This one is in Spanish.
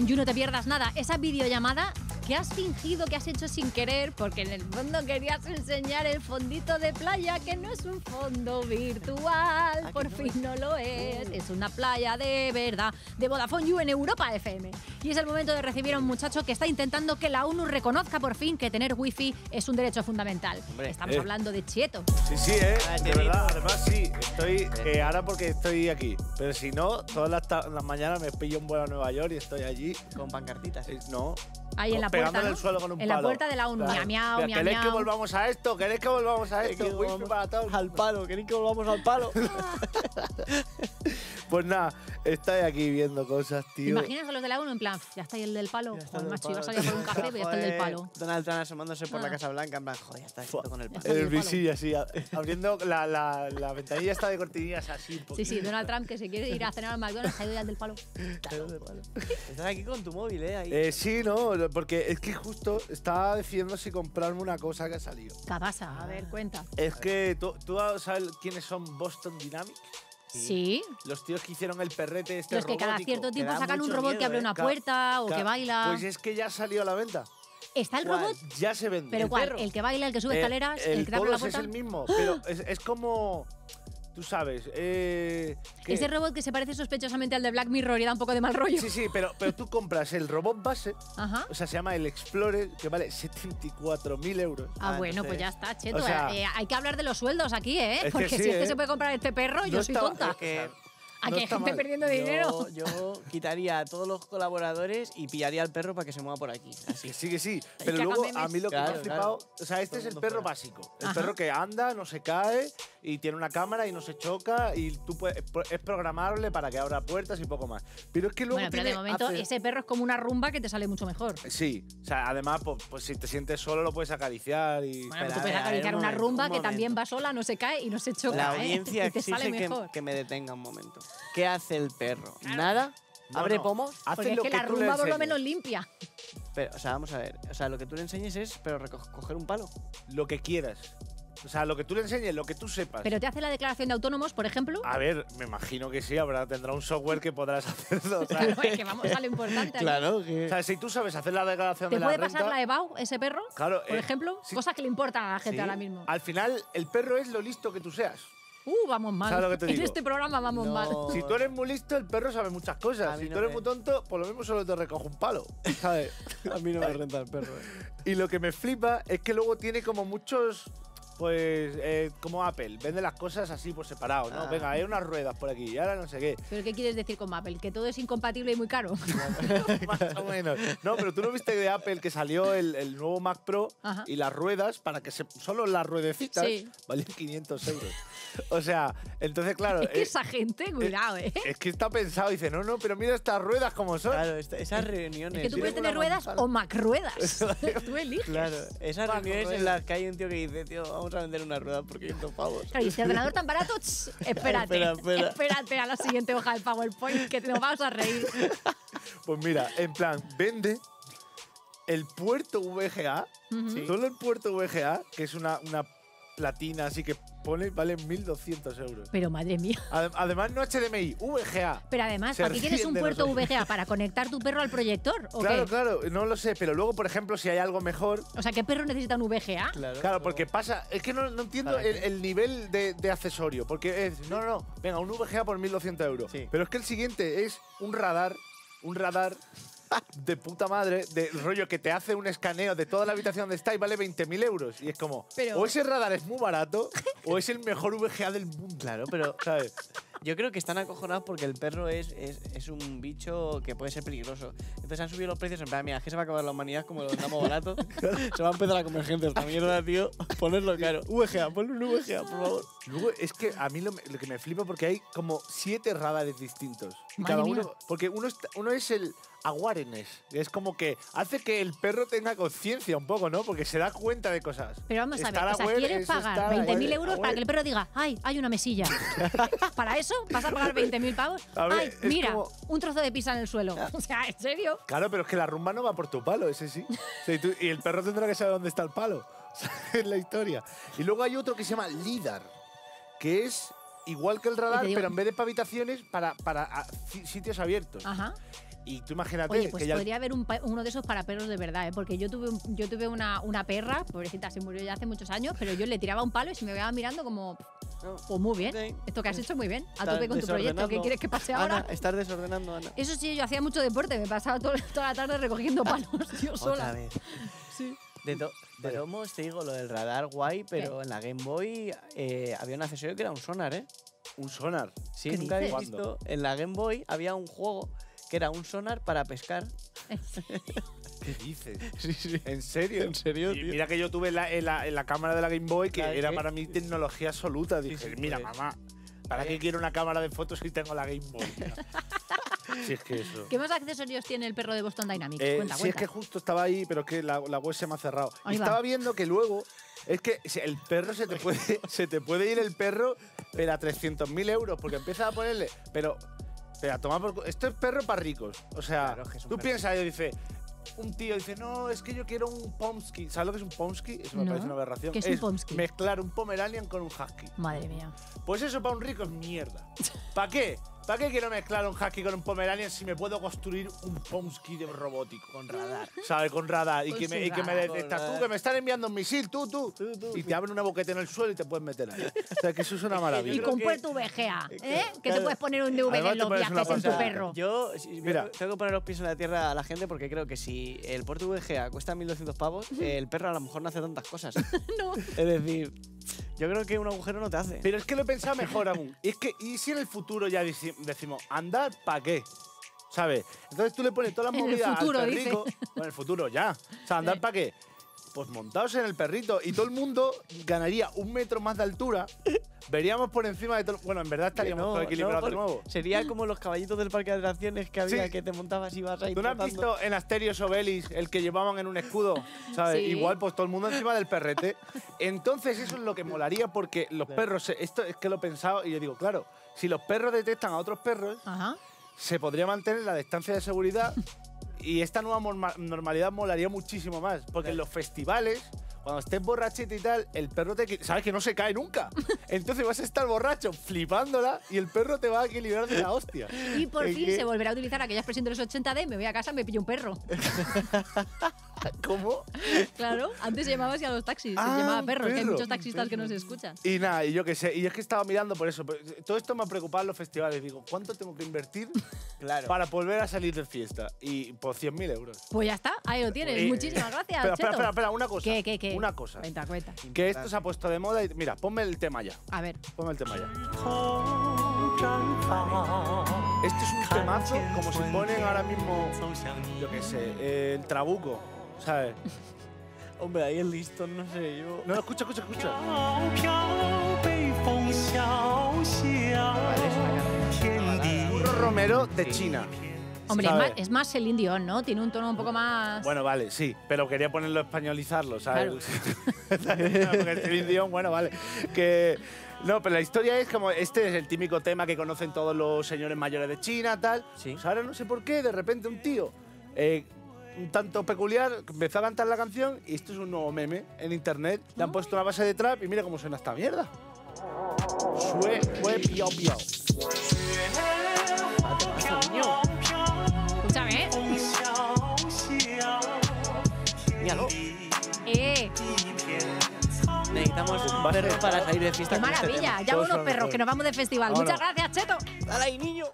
en You No Te Pierdas Nada, esa videollamada que has fingido que has hecho sin querer porque en el fondo querías enseñar el fondito de playa que no es un fondo virtual, por fin no lo es, es una playa de verdad de Vodafone You en Europa FM. Y es el momento de recibir a un muchacho que está intentando que la ONU reconozca por fin que tener wifi es un derecho fundamental. Hombre, Estamos eh. hablando de Chieto. Sí, sí, eh. Ah, De verdad, además sí. Estoy eh, ahora porque estoy aquí. Pero si no, todas las, las mañanas me pillo un vuelo a Nueva York y estoy allí. Con pancartitas. Eh, No. Ahí en la puerta, en ¿no? el suelo con un En la palo. puerta de la ONU. Claro. Miau, miau, miau, ¿Queréis que volvamos a esto? ¿Queréis que volvamos a esto? que Wifi volvamos para todos. Al palo, ¿queréis que volvamos al palo? Pues nada, estáis aquí viendo cosas, ¿Te tío. imaginas a los de la ONU en plan, ya está ahí el del palo? Ya está Joder, el macho, palo, ibas a salir por un café, pero ya está el del palo. Donald Trump asomándose por Ah. la Casa Blanca, en plan, joder, ya está esto con el palo. El visillo, así, a- abriendo la, la, la ventanilla está de cortinillas así. un Sí, poquito. sí, Donald Trump que se quiere ir a cenar al McDonald's, ha ido ya al del palo. Estás aquí con tu móvil, ¿eh? Ahí. Eh, sí, no, porque es que justo estaba decidiendo si comprarme una cosa que ha salido. ¿Qué pasa? A ver, cuenta. Es que tú, tú sabes quiénes son Boston Dynamics, Sí, los tíos que hicieron el perrete este los que cada cierto tiempo sacan un robot que abre ¿eh? una puerta o que baila. Pues es que ya salió a la venta. ¿Está el ¿Cuál? robot? Ya se vende. ¿Pero El cuál? perro. ¿El que baila, el que sube Eh, escaleras, el, el que te abre la todos es puerta? el mismo, pero es, es como. Tú sabes. Eh, que- Ese robot que se parece sospechosamente al de Black Mirror y da un poco de mal rollo. Sí, sí, pero, pero tú compras el robot base, Ajá. o sea, se llama el Explorer, que vale 74.000 euros. Ah, Ah, bueno, pues ya está, cheto. o sea- Eh, hay que hablar de los sueldos aquí, ¿eh? Es que Porque sí, si este ¿eh? se puede comprar este perro, yo soy está- tonta. Que- Aquí no hay está gente mal. perdiendo dinero. Yo, yo quitaría a todos los colaboradores y pillaría al perro para que se mueva por aquí. Así. Que sí, que sí. que Pero luego a mí lo que me ha flipado. claro. O sea, este es el perro fuera. básico. El Ajá. perro que anda, no se cae y tiene una cámara y no se choca y tú puedes, es programable para que abra puertas y poco más. Pero es que luego. Bueno, pero de momento hace- ese perro es como una rumba que te sale mucho mejor. Sí, o sea, además, pues, pues si te sientes solo lo puedes acariciar y. Bueno, Espera, tú a puedes a acariciar un una momento, rumba un que también va sola, no se cae y no se choca. La ¿eh? audiencia y te sale exige que, mejor. que me detenga un momento. ¿Qué hace el perro? ¿Nada? No, ¿Abre no. pomos? Hace Porque es lo que, que la tú le rumba por lo enseñes. menos limpia. Pero, o sea, vamos a ver. O sea, lo que tú le enseñes es, pero reco- coger un palo. Lo que quieras. O sea, lo que tú le enseñes, lo que tú sepas. Pero te hace la declaración de autónomos, por ejemplo. A ver, me imagino que sí, habrá, tendrá un software que podrás hacerlo. ¿sabes? Claro, es que vamos a lo importante. aquí. que. O sea, si tú sabes hacer la declaración ¿Te de la puede renta, pasar la EBAU, ese perro? Claro, Por eh, ejemplo, sí. cosas que le importan a la gente Sí. ahora mismo. Al final, el perro es lo listo que tú seas. Uh, vamos mal. ¿Sabes lo que te en este programa vamos No. mal. Si tú eres muy listo, el perro sabe muchas cosas. Si no tú eres me- muy tonto, por lo mismo solo te recoge un palo. ¿Sabes? A mí no me renta el perro. eh. y lo que me flipa es que luego tiene como muchos. Pues eh, como Apple, vende las cosas así por separado, ¿no? Ah. Venga, hay unas ruedas por aquí y ahora no sé qué. ¿Pero qué quieres decir con Apple? ¿Que todo es incompatible y muy caro? Más o menos. No, pero tú no viste de Apple que salió el, el nuevo Mac Pro Ajá. y las ruedas, para que se. Solo las ruedecitas Sí. valen 500 euros. O sea, entonces, claro. es que eh, esa gente, cuidado, ¿eh? es que está pensado, dice, no, no, pero mira estas ruedas como son. Claro, esta- esas reuniones. Es que tú puedes tener ruedas manzana. o Mac ruedas. tú eliges. Claro, esas Paco, reuniones ruedas. en las que hay un tío que dice, tío, vamos a vender una rueda por 500 pavos. Claro, y este ordenador tan barato, ch, espérate. Espera, espera. Espérate a la siguiente hoja del PowerPoint que nos vamos a reír. Pues mira, en plan, vende el puerto VGA, solo el puerto VGA, que es una, una platina así que pone, vale 1.200 euros. Pero madre mía. Ade- Además, no HDMI, VGA. Pero además, Se ¿para qué quieres un puerto. VGA? ¿Para conectar tu perro al proyector? ¿O Claro, qué? claro, no lo sé, pero luego, por ejemplo, si hay algo mejor. O sea, ¿qué perro necesita un VGA? Claro, Claro, porque pasa, es que no, no entiendo ¿Para el, nivel de, de accesorio, porque es, no, no, no, venga, un VGA por 1.200 euros. Sí. Pero es que el siguiente es un radar, un radar de puta madre, de rollo que te hace un escaneo de toda la habitación donde está y vale 20.000 euros. Y es como, Pero- o ese radar es muy barato, o es el mejor VGA del mundo. Claro, pero ¿Sabes? yo creo que están acojonados porque el perro es, es, es un bicho que puede ser peligroso. Entonces han subido los precios en plan, mira, es que se va a acabar la humanidad como lo damos barato. se va a empezar a comer gente esta mierda, tío. Ponerlo caro. VGA, ponle un VGA, por favor. Luego es que a mí lo, lo que me flipa porque hay como siete radares distintos. Y Madre cada mía. uno. Porque uno, está- uno es el awareness. Es como que hace que el perro tenga conciencia un poco, ¿no? Porque se da cuenta de cosas. Pero vamos a ver, o sea, aware ¿quieres es pagar estar 20.000 aware- euros para que el perro diga, ay, hay una mesilla? ¿Para eso vas a pagar 20.000 pavos? Ver, ay, mira, como- un trozo de pizza en el suelo. O sea, ¿en serio? Claro, pero es que la rumba no va por tu palo, ese sí. O sea, y, tú- y el perro tendrá que saber dónde está el palo. Es la historia. Y luego hay otro que se llama LIDAR, que es igual que el radar, pero en vez de para habitaciones, para, para sitios abiertos. Ajá. Y tú imagínate Oye, pues que ya. podría haber un uno de esos para perros de verdad, ¿eh? porque yo tuve, un- yo tuve una, una perra, pobrecita, se murió ya hace muchos años, pero yo le tiraba un palo y se me quedaba mirando como, pues muy bien, esto que has hecho muy bien, a tope con tu proyecto, ¿qué desordenando. quieres que pase Ana, ahora? estás desordenando, Ana. Eso sí, yo hacía mucho deporte, me pasaba todo- toda la tarde recogiendo palos yo Otra sola. vez. Sí. De, to- de todos modos, te digo lo del radar guay, pero en la Game Boy eh, había un accesorio que era un sonar, ¿eh? Un sonar. Sí, ¿Qué nunca visto. En la Game Boy había un juego que era un sonar para pescar. ¿Qué dices? Sí, sí. ¿En serio? ¿En serio, Y tío? mira que yo tuve la, en, la, en la cámara de la Game Boy, que era ¿qué? para mí tecnología absoluta. Dije, sí, mira, pues. mamá, ¿para qué quiero una cámara de fotos si tengo la Game Boy? si es que eso. ¿Qué más accesorios tiene el perro de Boston Dynamics? Eh, cuenta, cuenta. es que justo estaba ahí, pero es que la, la web se me ha cerrado. Y estaba viendo que luego, es que si el perro se te puede, se te puede ir el perro, pero a 300.000 euros, porque empieza a ponerle. Pero, pero a tomar por. Esto es perro para ricos. O sea, Claro, es es tú piensas y dice. Un tío dice, no, es que yo quiero un Pomsky. ¿Sabes lo que es un Pomsky? Eso me No. parece una aberración. ¿Qué es un Pomsky? Mezclar un Pomeranian con un Husky. Madre mía. Pues eso para un rico es mierda. ¿Para qué? ¿Para qué quiero mezclar un husky con un pomeranian si me puedo construir un Pomsky de robótico? Con radar. ¿Sabes? Con radar. Y Con que me, y que me detectas tú, que me están enviando un misil, tú, tú. Y te abren una boqueta en el suelo y te puedes meter ahí. O sea, que eso es una maravilla. Y con puerto VGA, ¿eh? Que te puedes poner un DVD Además en los viajes en tu perro. Yo Mira. Tengo que poner los pies en la tierra a la gente porque creo que si el puerto VGA cuesta 1.200 pavos, el perro a lo mejor no hace tantas cosas. No. es decir, yo creo que un agujero no te hace. Pero es que lo he pensado mejor aún. Y es que, ¿y si en el futuro ya dici- decimos, andar para qué? ¿Sabes? Entonces tú le pones todas las movidas futuro, al dice. perrico. Bueno, en el futuro ya. O sea, ¿andar para qué? Pues montados en el perrito. Y todo el mundo ganaría un metro más de altura. Veríamos por encima de todo. Bueno, en verdad estaríamos No, todo equilibrados no, de nuevo. Sería como los caballitos del parque de atracciones que había Sí. que te montabas y ibas ahí. ¿Tú no has visto en Asterios Obelis el que llevaban en un escudo? ¿Sabes? Sí. Igual, pues todo el mundo encima del perrete. Entonces, eso es lo que molaría porque los perros. se- Esto es que lo he pensado y yo digo, claro, si los perros detectan a otros perros, Ajá. se podría mantener la distancia de seguridad y esta nueva normalidad molaría muchísimo más. Porque en los festivales, cuando estés borrachete y tal, el perro te. Sabes que no se cae nunca. Entonces vas a estar borracho flipándola y el perro te va a equilibrar de la hostia. Y por ¿En fin se volverá a utilizar aquella expresión de los 80D, me voy a casa, me pillo un perro. ¿Cómo? Claro, antes se llamaba así a los taxis, Ah, se llamaba un perros, que hay perro, muchos taxistas que nos escuchan. Y nada, y yo qué sé. Y es que estaba mirando por eso. Todo esto me ha preocupado en los festivales. Digo, ¿cuánto tengo que invertir Claro. para volver a salir de fiesta? Y por 100.000 euros. Pues ya está, ahí lo tienes. Eh, Muchísimas gracias, Espera, espera, Cheto. espera, espera, una cosa. ¿Qué, qué, qué? Una cosa. Cuenta, cuenta. Que esto se ha puesto de moda y mira, ponme el tema ya. A ver, Ponme el tema ya. Este es un temazo como si ponen ahora mismo, yo qué sé, el trabuco, ¿sabes? Hombre, ahí el listón, no sé, yo. No, escucha, escucha, escucha. Burro Romero de China. hombre, es ¿sabes? más, es más Celine Dion, ¿no? Tiene un tono un poco más... Bueno, vale, sí, pero quería ponerlo españolizarlo, ¿sabes? Porque el Celine Dion, bueno, vale. Que. No, pero la historia es como, este es el típico tema que conocen todos los señores mayores de China, tal. Sí. Pues ahora no sé por qué, de repente un tío, eh, un tanto peculiar, empezó a cantar la canción y esto es un nuevo meme en internet. Le han puesto una base de trap y mira cómo suena esta mierda. Sue, sue, piao, piao. Escúchame, ¿eh? Míralo. ¡Eh! Necesitamos un perro para salir de fiesta. ¡Qué este maravilla! Ya unos perros, que nos vamos de festival. Muchas gracias, Cheto. ¡Dale ahí, niño!